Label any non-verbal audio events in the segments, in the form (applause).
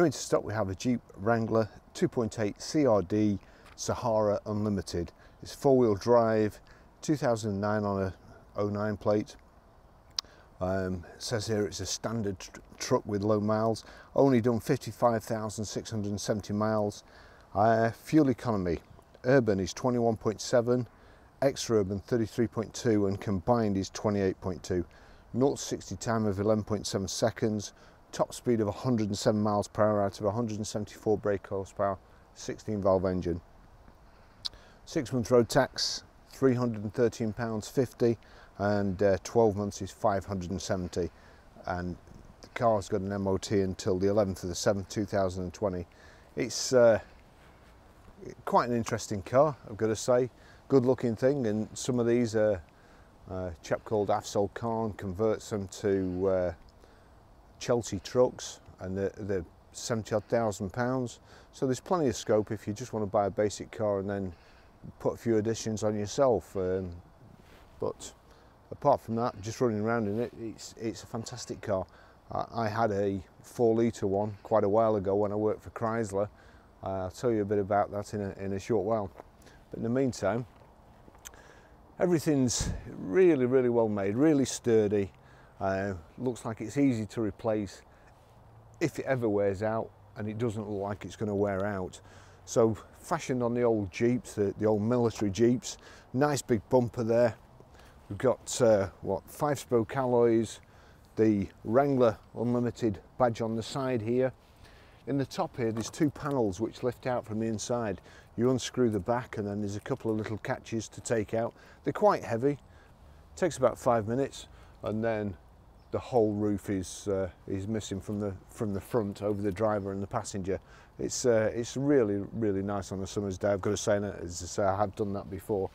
New into stock we have a Jeep Wrangler 2.8 CRD Sahara Unlimited. It's four wheel drive, 2009 on a 09 plate. Um, says here it's a standard tr truck with low miles, only done 55,670 miles. Uh, fuel economy, urban is 21.7, extra urban 33.2 and combined is 28.2. 0 60 time of 11.7 seconds, top speed of 107 miles per hour out of 174 brake horsepower, 16 valve engine. Six month road tax, 313 pounds 50 and uh, 12 months is 570 and the car's got an MOT until the 11th of the 7th 2020 it's uh, quite an interesting car I've got to say. Good looking thing and some of these are a chap called Afzal Kahn converts them to uh, Chelsea trucks and they're, they're 70 odd thousand pounds so there's plenty of scope if you just want to buy a basic car and then put a few additions on yourself um, but apart from that, just running around in it, it's, it's a fantastic car. I, I had a four litre one quite a while ago when I worked for Chrysler. Uh, I'll tell you a bit about that in a, in a short while. But in the meantime, everything's really, really well made, really sturdy. Uh, looks like it's easy to replace if it ever wears out and it doesn't look like it's going to wear out. So fashioned on the old Jeeps, the, the old military Jeeps, nice big bumper there, We've got uh, what five spoke alloys, the Wrangler Unlimited badge on the side here. In the top here there's two panels which lift out from the inside. You unscrew the back and then there's a couple of little catches to take out. They're quite heavy, takes about five minutes and then the whole roof is uh, is missing from the from the front over the driver and the passenger. It's uh, it's really really nice on a summer's day. I've got to say, as I say, I have done that before.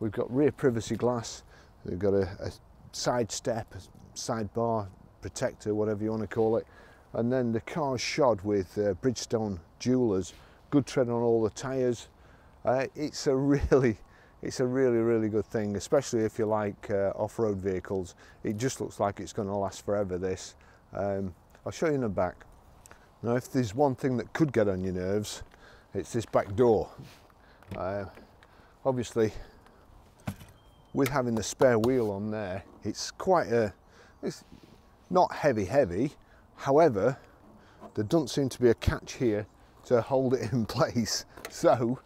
We've got rear privacy glass We've got a, a side step, a side bar, protector, whatever you want to call it. And then the car's shod with uh, Bridgestone Duelers, good tread on all the tyres. Uh, it's a (laughs) really, it's a really, really good thing, especially if you like uh, off-road vehicles. It just looks like it's going to last forever, this. Um, I'll show you in the back. Now, if there's one thing that could get on your nerves, it's this back door. Uh, obviously, with having the spare wheel on there, it's quite a, it's not heavy heavy, however, there doesn't seem to be a catch here to hold it (laughs) in place. So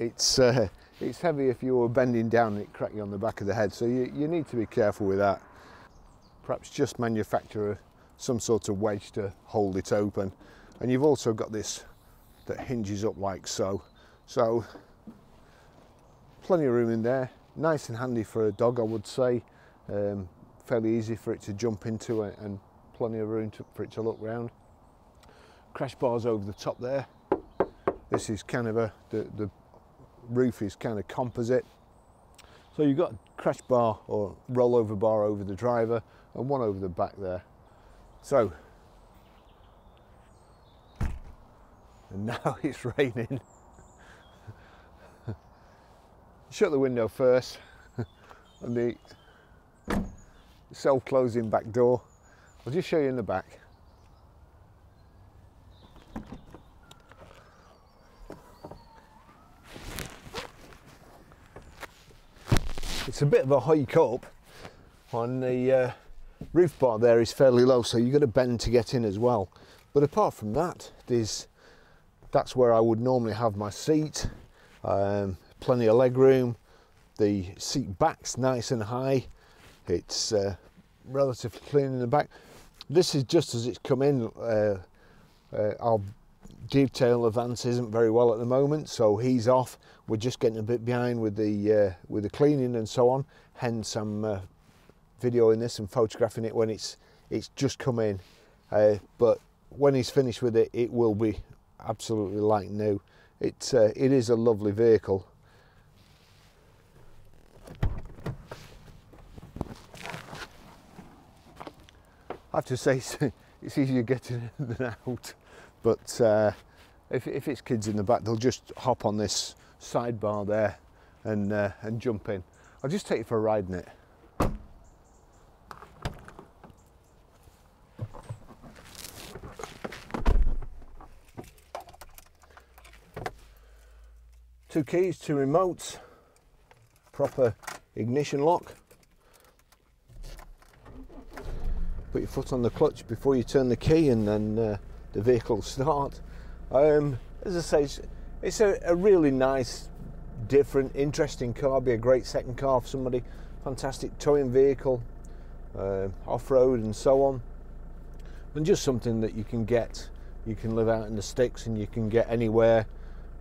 it's, uh, (laughs) it's heavy if you were bending down and it crack you on the back of the head. So you, you need to be careful with that. Perhaps just manufacture some sort of wedge to hold it open. And you've also got this that hinges up like so. So plenty of room in there nice and handy for a dog I would say um, fairly easy for it to jump into it and plenty of room to, for it to look round crash bars over the top there this is kind of a the, the roof is kind of composite. So you've got a crash bar or rollover bar over the driver and one over the back there. So and (laughs) now it's raining. (laughs) Shut the window first (laughs) and the self-closing back door. I'll just show you in the back it's a bit of a hike up on the uh, roof bar there is fairly low so you've got to bend to get in as well but apart from that there's that's where I would normally have my seat um, plenty of leg room. The seat back's nice and high. It's uh, relatively clean in the back. This is just as it's come in. Uh, uh, our detail advance isn't very well at the moment, so he's off. We're just getting a bit behind with the uh, with the cleaning and so on. Hence, I'm uh, videoing this and photographing it when it's it's just come in. Uh, but when he's finished with it, it will be absolutely like new. It uh, it is a lovely vehicle. I have to say (laughs) it's easier getting in than out, but uh, if, if it's kids in the back, they'll just hop on this sidebar there and, uh, and jump in. I'll just take you for a ride in it. Two keys, two remotes, proper ignition lock. Put your foot on the clutch before you turn the key and then uh, the vehicle start. Um, as I say, it's, it's a, a, really nice, different, interesting car. Be a great second car for somebody. Fantastic towing vehicle, uh, off-road and so on. And just something that you can get. You can live out in the sticks and you can get anywhere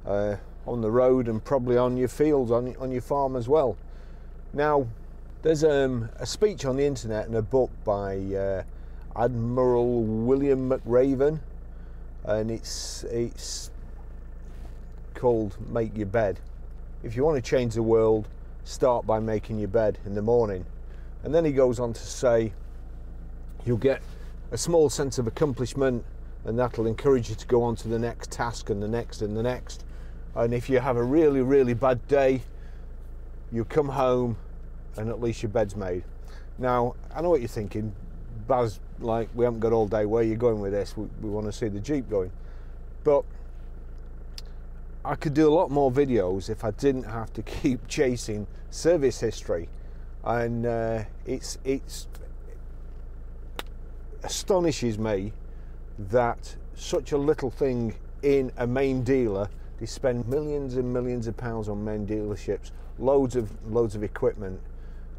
uh, on the road and probably on your fields, on, on your farm as well. Now, there's um, a speech on the internet and a book by uh, Admiral William McRaven, and it's it's called "Make Your Bed." If you want to change the world, start by making your bed in the morning. And then he goes on to say, you'll get a small sense of accomplishment, and that'll encourage you to go on to the next task and the next and the next. And if you have a really, really bad day, you come home and at least your bed's made. Now, I know what you're thinking, Baz, like, we haven't got all day, where you going with this? We, we want to see the Jeep going. But I could do a lot more videos if I didn't have to (laughs) keep chasing service history. And uh, it's, it's astonishes me that such a little thing in a main dealer, they spend millions and millions of pounds on main dealerships, loads of loads of equipment,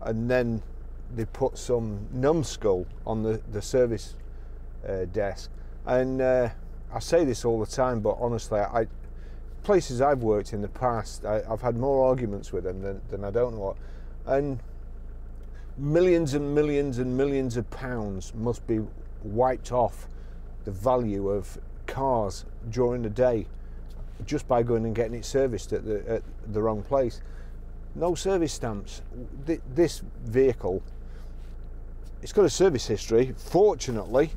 and then they put some numbskull on the, the service uh, desk. And uh, I say this all the time, but honestly, I places I've worked in the past, I, have had more arguments with them than, than I don't know what. And millions and millions and millions of pounds must be wiped off the value of cars during the day just by going and getting it serviced at the, at the wrong place no service stamps. This vehicle, it's got a service history. Fortunately,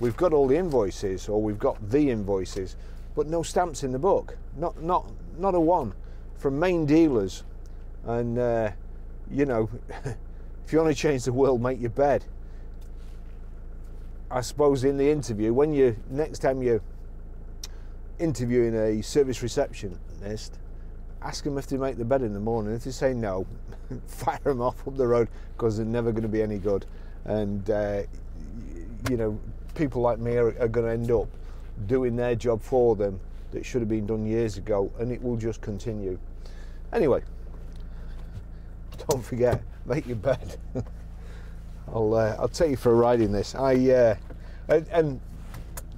we've got all the invoices, or we've got the invoices, but no stamps in the book. Not not not a one from main dealers. And uh, you know, (laughs) if you want to change the world, make your bed. I suppose in the interview, when you next time you're interviewing a service receptionist, ask them if they make the bed in the morning. If they say no, (laughs) fire them off up the road because they're never going to be any good. And uh, you know, people like me are, are going to end up doing their job for them that should have been done years ago, and it will just continue. Anyway, don't forget, make your bed. (laughs) I'll uh, I'll take you for a ride in this. I uh, and, and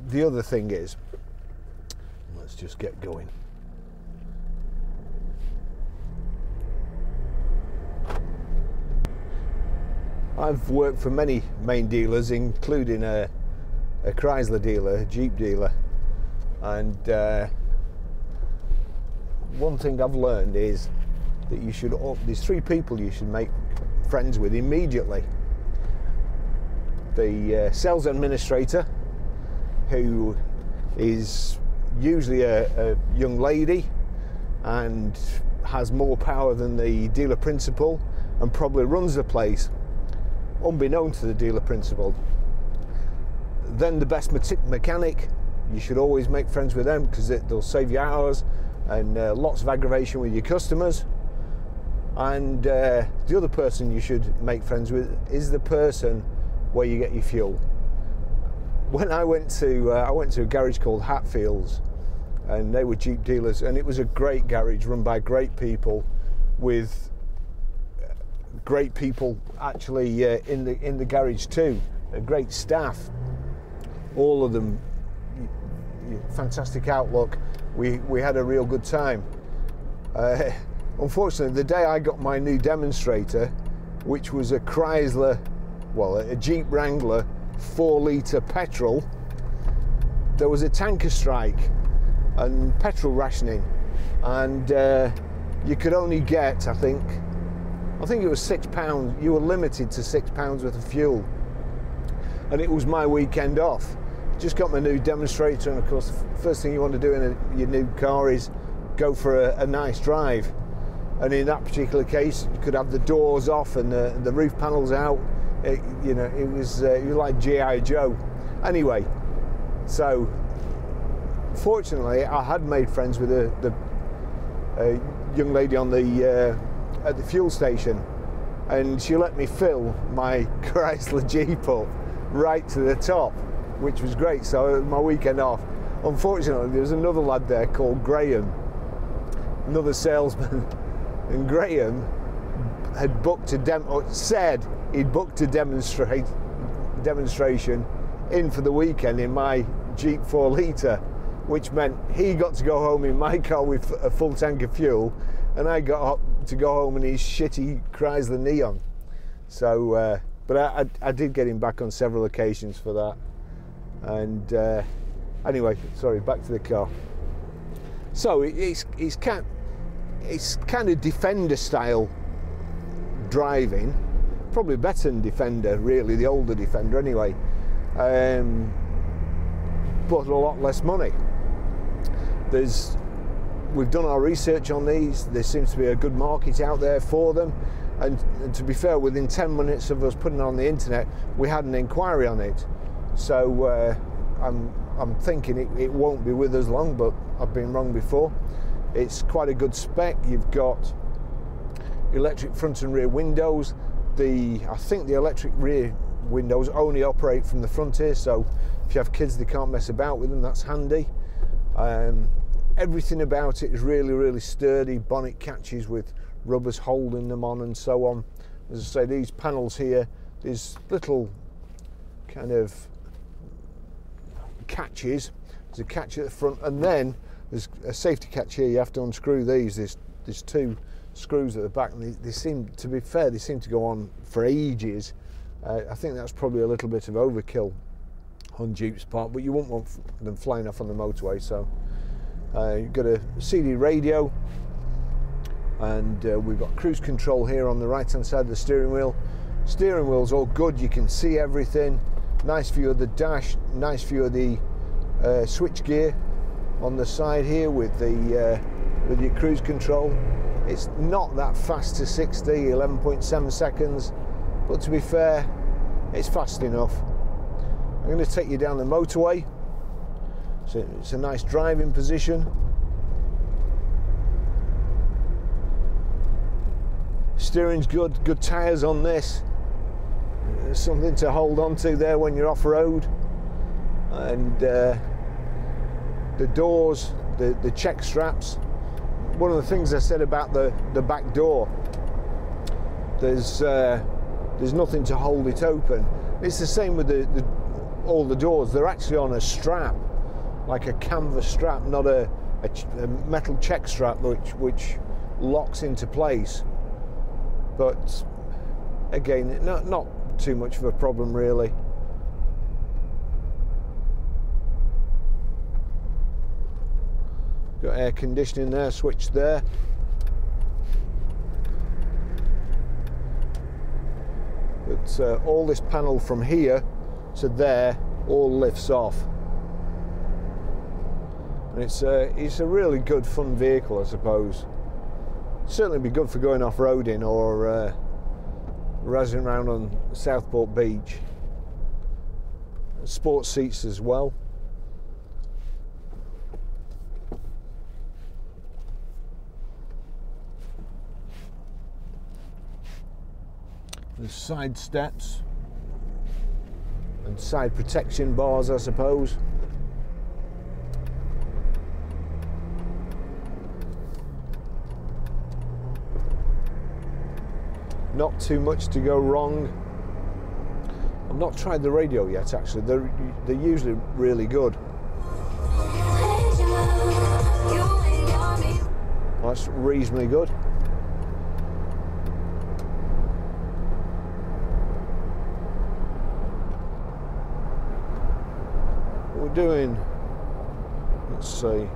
the other thing is, let's just get going. I've worked for many main dealers, including a, a Chrysler dealer, a Jeep dealer, and uh, one thing I've learned is that you should. There's three people you should make friends with immediately. The uh, sales administrator, who is usually a, a young lady and has more power than the dealer principal and probably runs the place unbeknown to the dealer principal. Then the best mechanic, you should always make friends with them because they'll save you hours and uh, lots of aggravation with your customers. And uh, the other person you should make friends with is the person where you get your fuel. When I went to uh, I went to a garage called Hatfields, and they were Jeep dealers, and it was a great garage run by great people with great people actually uh, in the in the garage too. A great staff, all of them. Fantastic outlook. We we had a real good time. Uh, unfortunately, the day I got my new demonstrator, which was a Chrysler, well, a Jeep Wrangler, four litre petrol, there was a tanker strike and petrol rationing, and uh, you could only get, I think, I think it was six pounds. You were limited to six pounds worth of fuel, and it was my weekend off. Just got my new demonstrator, and of course, the first thing you want to do in a, your new car is go for a, a, nice drive. And in that particular case, you could have the doors off and the, the roof panels out. It, you know, it was uh, like GI Joe. Anyway, so fortunately, I had made friends with the, the uh, young lady on the uh, at the fuel station, and she let me fill my (laughs) Chrysler Jeep up right to the top, which was great. So my weekend off. Unfortunately, there was another lad there called Graham, another salesman, (laughs) and Graham had booked a demo. Said he'd booked a demonstrate demonstration in for the weekend in my Jeep 4 litre, which meant he got to go home in my car with a full tank of fuel, and I got to go home in his shitty Chrysler Neon. So, uh, but I, I, I, did get him back on several occasions for that. And uh, anyway, sorry, back to the car. So it's it's kind it's kind of defender style driving, probably better than defender, really, the older defender anyway. Um, but a lot less money. There's we've done our research on these. There seems to be a good market out there for them. And, and, to be fair, within 10 minutes of us putting it on the internet, we had an inquiry on it. So uh, I'm, I'm thinking it, it, won't be with us long, but I've been wrong before. It's quite a good spec. You've got electric front and rear windows. The I think the electric rear windows only operate from the front here, so if you have kids, they can't mess about with them. That's handy. Um, everything about it is really, really sturdy. Bonnet catches with rubbers holding them on and so on. As I say, these panels here, there's little kind of catches. There's a catch at the front, and then there's a safety catch here. You have to unscrew these. There's there's two screws at the back, and they, they seem, to be fair, they seem to go on for ages. Uh, I think that's probably a little bit of overkill on Jeep's part, but you won't want them flying off on the motorway. So uh, you've got a CD radio, and uh, we've got cruise control here on the right hand side of the steering wheel. Steering wheel's all good, you can see everything. Nice view of the dash, nice view of the uh, switch gear on the side here with the uh, with your cruise control. It's not that fast to 60, 11.7 seconds, but to be fair, it's fast enough. I'm going to take you down the motorway. So it's a nice driving position. Steering's good, good tyres on this. There's something to hold on to there when you're off road. And uh, the doors, the, the check straps. One of the things I said about the, the back door, there's, uh, there's nothing to hold it open. It's the same with the, the, all the doors. They're actually on a strap, like a canvas strap, not a, a, a metal check strap which, which locks into place. But again, not, not too much of a problem really. Got air conditioning there, switch there. But uh, all this panel from here to there all lifts off. And it's a, it's a really good fun vehicle, I suppose. Certainly be good for going off-roading or uh, razzing around on Southport Beach. Sports seats as well. There's side steps and side protection bars, I suppose. Not too much to go wrong. I've not tried the radio yet actually, they're, they're usually really good. That's reasonably good. we're doing, let's see,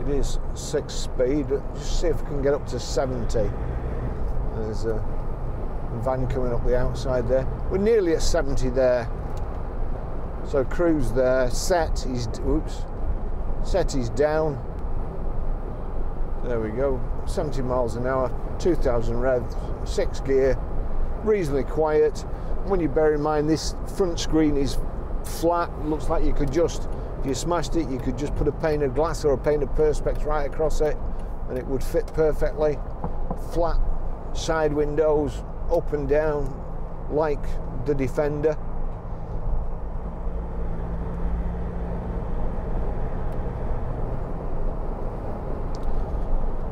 it is six speed, just see if we can get up to 70. There's a van coming up the outside there. We're nearly at 70 there. So cruise there, set, he's, oops, set he's down. There we go, 70 miles an hour, 2000 revs, six gear, reasonably quiet. When you bear in mind this front screen is flat, looks like you could just, if you smashed it, you could just put a pane of glass or a pane of perspex right across it and it would fit perfectly. Flat side windows, up and down, like the Defender.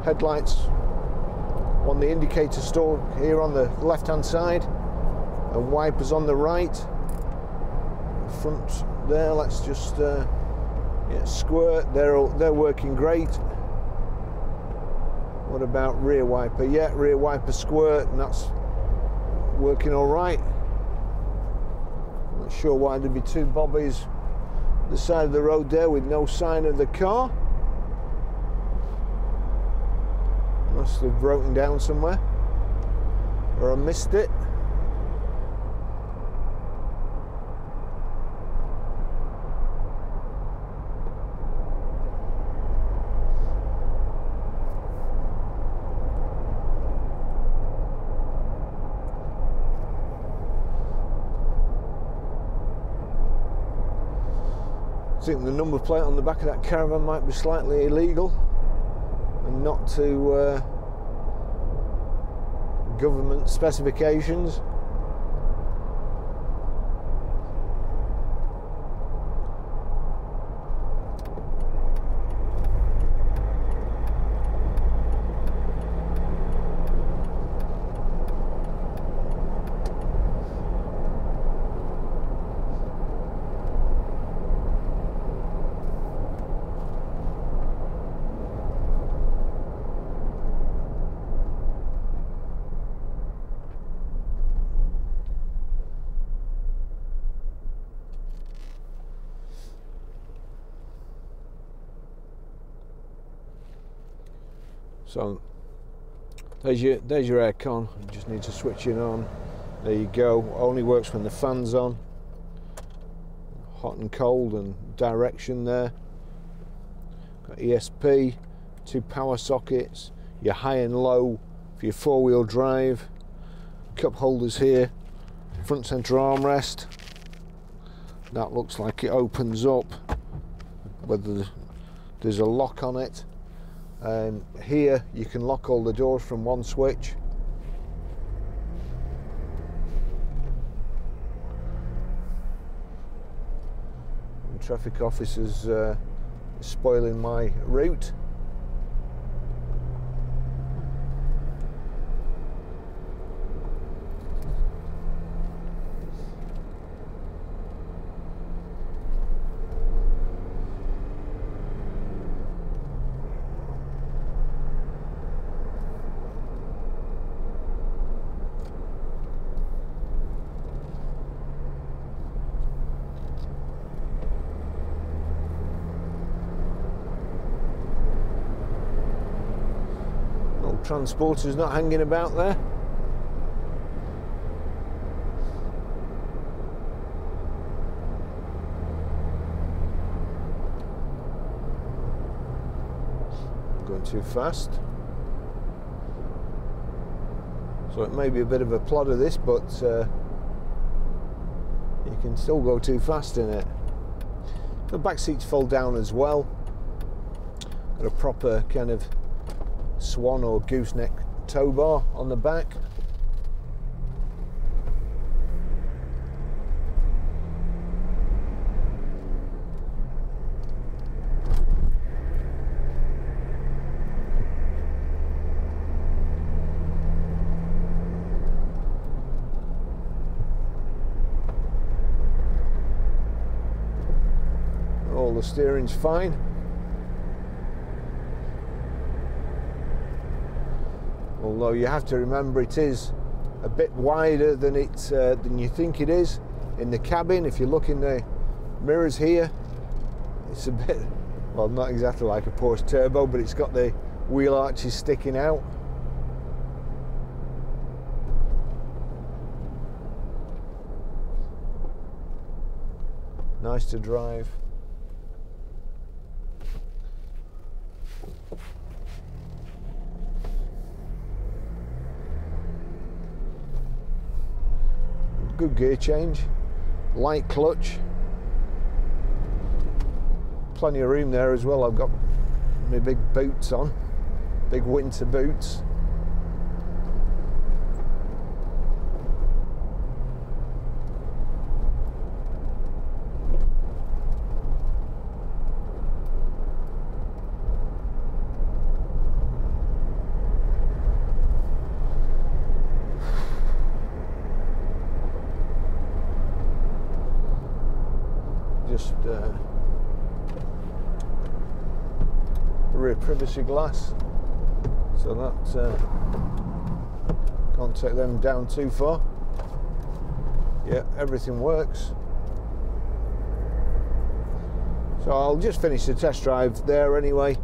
Headlights on the indicator store here on the left hand side. And wipers on the right. Front there let's just uh, yeah, squirt. They're all, they're working great. What about rear wiper? Yeah rear wiper squirt and that's working all right. Not sure why there'd be two bobbies the side of the road there with no sign of the car. Must have broken down somewhere or I missed it I think the number plate on the back of that caravan might be slightly illegal and not to uh, government specifications. So there's your there's your aircon. You just need to switch it on. There you go. Only works when the fan's on. Hot and cold and direction there. Got ESP, two power sockets, your high and low for your four-wheel drive. Cup holders here, front center armrest. That looks like it opens up. Whether there's a lock on it um, here you can lock all the doors from one switch. The traffic officers uh, spoiling my route. Transporter's not hanging about there. Going too fast. So it may be a bit of a plodder this, but uh, you can still go too fast in it. The back seats fold down as well. Got a proper kind of swan or gooseneck tow bar on the back. All the steering's fine. Although you have to remember it is a bit wider than it uh, than you think it is in the cabin. If you look in the mirrors here, it's a bit well, not exactly like a Porsche Turbo, but it's got the wheel arches sticking out. Nice to drive. Good gear change, light clutch, plenty of room there as well. I've got my big boots on. big winter boots. just uh, rear privacy glass. So that uh, can't take them down too far. Yeah everything works. So I'll just finish the test drive there anyway